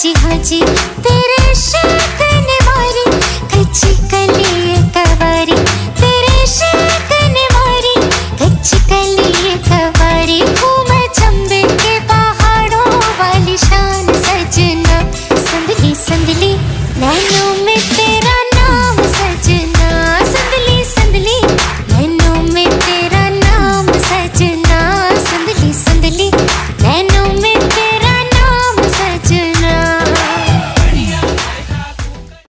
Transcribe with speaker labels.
Speaker 1: हाजी हाजी। तेरे शेख निवारी कच्ची कली कवारी। तेरे शेख निवारी कच्ची कली कवारी। घूम चंबे के पहाड़ों वाली शान सजना। संदली संदली नैना